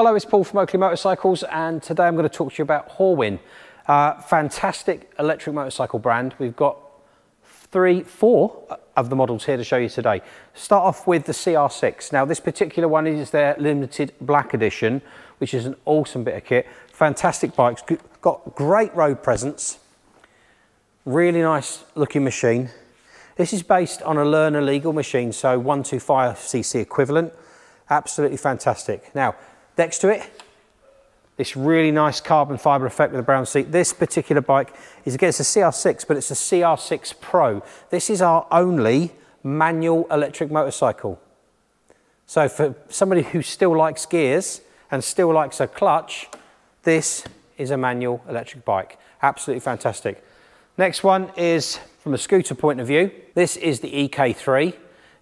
Hello, it's Paul from Oakley Motorcycles, and today I'm going to talk to you about Horwin. Uh, fantastic electric motorcycle brand. We've got three, four of the models here to show you today. Start off with the CR6. Now, this particular one is their limited black edition, which is an awesome bit of kit. Fantastic bikes, got great road presence, really nice looking machine. This is based on a learner legal machine, so 125cc equivalent. Absolutely fantastic. Now, Next to it, this really nice carbon fibre effect with the brown seat. This particular bike is, again, it's a CR6, but it's a CR6 Pro. This is our only manual electric motorcycle. So for somebody who still likes gears and still likes a clutch, this is a manual electric bike. Absolutely fantastic. Next one is from a scooter point of view. This is the EK3.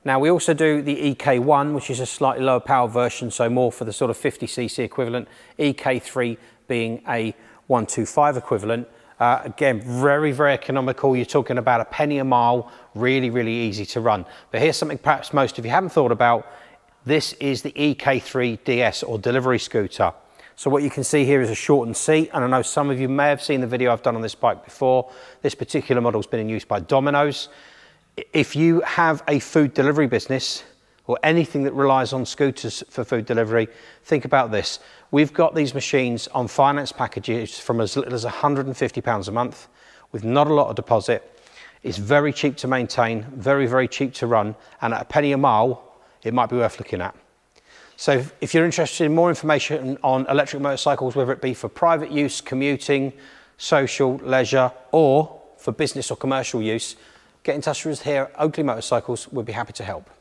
Now we also do the EK1, which is a slightly lower power version, so more for the sort of 50cc equivalent, EK3 being a 125 equivalent. Uh, again, very, very economical. You're talking about a penny a mile, really, really easy to run. But here's something perhaps most of you haven't thought about. This is the EK3 DS or delivery scooter. So what you can see here is a shortened seat, and I know some of you may have seen the video I've done on this bike before. This particular model has been in use by Domino's if you have a food delivery business or anything that relies on scooters for food delivery, think about this. We've got these machines on finance packages from as little as £150 a month with not a lot of deposit. It's very cheap to maintain, very, very cheap to run, and at a penny a mile, it might be worth looking at. So if you're interested in more information on electric motorcycles, whether it be for private use, commuting, social, leisure, or for business or commercial use, get in touch with us here at Oakley Motorcycles. We'll be happy to help.